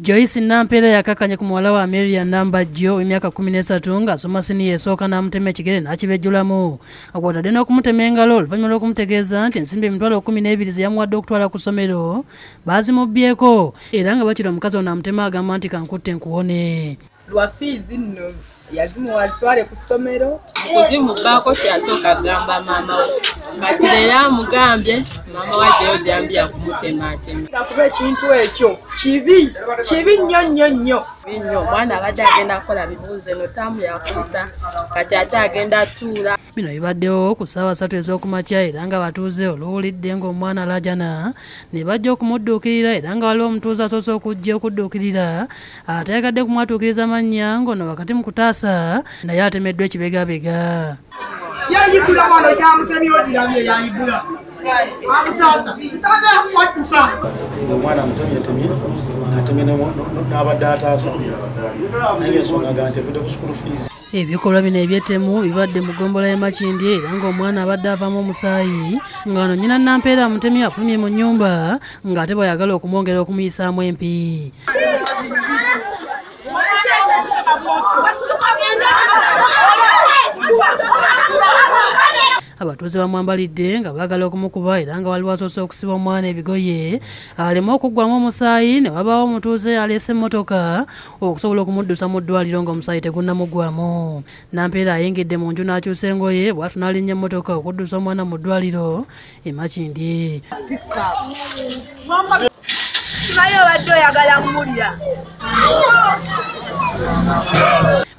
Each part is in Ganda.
joyce nampeera yakakanye ku muwala wa maria nambajjo w'emyaka 13 ng'asoma siniya esooka n'amutema ekigere n'akibejjulamu akwotadde n'okumutema engalo oluvannyuma lw'okumutegeeza nti ensimbi emitwalo 12 ze yamuwadde okutwala ku ssomero baazimubbyeko era nga bakira omukazi ono amutema agamba nti kankutte nkuwone. Lwa fiizi nno yazimuwa zitwale ku ssomero. Okuzimubbaako kyasooka agamba maama we kati leero amugambye maama we ajeyo jambi yakumutematema kuba ekintu ekyo. Kibi kibi nnyo nnyo nnyo. Nnyo. Omwana abadde agenda kukola bibuuzo eno taamu yakuyita kati ate agenda tuula bino bibaddewo ku ssaawa ssatu ez'okumakya era nga batuuze oluwulidde ng'omwana alajana ne bajja okumudduukirira era nga waliwo omutuuze asoose okujja okudduukirira. Ateegadde kumwatuukiriza mannya ng'ono wakati mu kutaasa naye atemeddwa ekibegabega yayigula wano gyamutemye ogirabye yayigula amutaasa saza yakuwadduka omwana amutemyetemye atemye n'abadde ataasa naye ngaensonga ga nti evudde ku sukulu fees ebikolwa bino ebyettemu bibadde mu ggombola y'e makindye era ng'omwana abadde avaamu omusaayi nga no nnyina nampeera amutemi afulumye mu nnyumba ng'ate bw'ayagala okumwongera okumuyisaamu empi abatuuze bamwambalidde nga baagala okumukuba era nga waliwo asoose okusiba omwana ebigoye aleme okuggwamu omusaayi ne wabaawo omutuuze aleese emmotoka okusobola okumuddusa mu ddwaliro ng'omusaayi tegunnamuggwamu. Nampeera ayingidde mu nju n'akyusa engoye bw'atu n'alinnya emmotoka okuddusa omwana mu ddwaliro emakindye naye obadde oyagala mmulya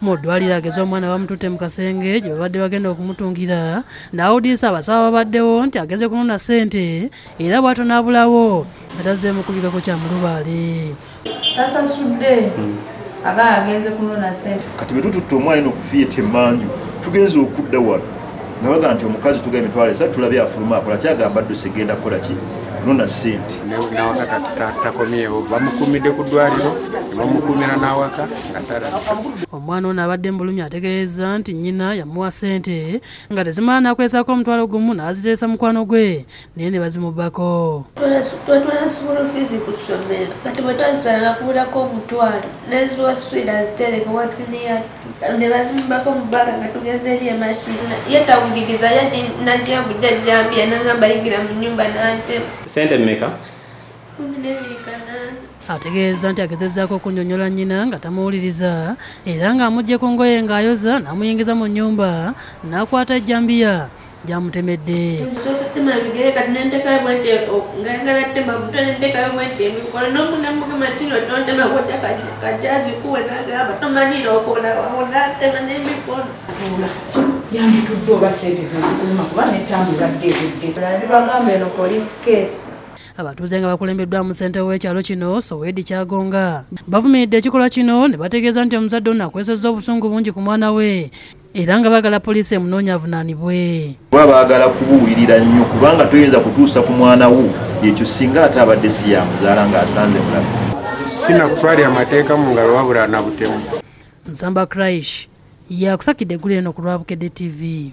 mu ddwaliro ageze omwana bamututte mu kasenge gye babadde bagenda okumutungira. N'awudiisa abasawo babaddewo nti ageze kunona ssente era bw'ato n'abulawo atazzeemu kubikako kya mulubaale tasasudde. Agala agenze kunona sente kati bwe tututte omwana eno okufiita emmanju tugenza okudda wano. Nga baga nti omukazi tuga emitwalo esatu tulabye afuluma akola. Kyagamba dduse genda kukola ki? Kunona ssente. Nawaka takomyewo. Bamukumidde ku ddwaliro bamukumira n'awaka nga talabika omwana ono abadde mbulumi ategeeza nti nnyina yamuwa ssente nga tezimala nakwesako omutwalo gumu n'aziteesa mukwano gwe naye ne bazimubbako. Twatwala sukulu fiizi ku ssomero. Kati bwe twazitwala nakubulako omutwalo neziwa swida azitereka wa siniya ne bazimubbako mu bbanga nga tugenze eri emashini ye tawuliriza yati najja bujjajjambya nangamba yigira mu nyumba nantema. Sente mmeka? Kumi nebirikanana ategeeza nti agezezzaako okunnyonnyola nnyina nga tamuwuliriza era ng'amuggyeko ngoye ng'ayoza n'amuyingiza mu nnyumba n'akwata ejjambiya. Gyamutemedde. Yanditudde oba sente zezikuluma kuba netambulwadde ebudde ndibagamba eno polisi keesi abatuuze nga bakulembeddwamu ssente w'ekyalo kino sowedi kyagonga. Bavumiridde ekikolwa kino ne bategeeza nti omuzadde ono akwesezza obusungu bungi ku mwana we era nga baagala poliisi emunoonya avunaanibwe. Kuba baagala kubuwulirira nnyo kubanga toyinza kutuusa ku mwana wo ekyo singa ate abadde si yamuzaala ng'asanze mulabe. Sinakutwalya amateeka mu ngalo wabula na butemu nsamba craish yakusakidde eggulu eno ku lwabukedde tv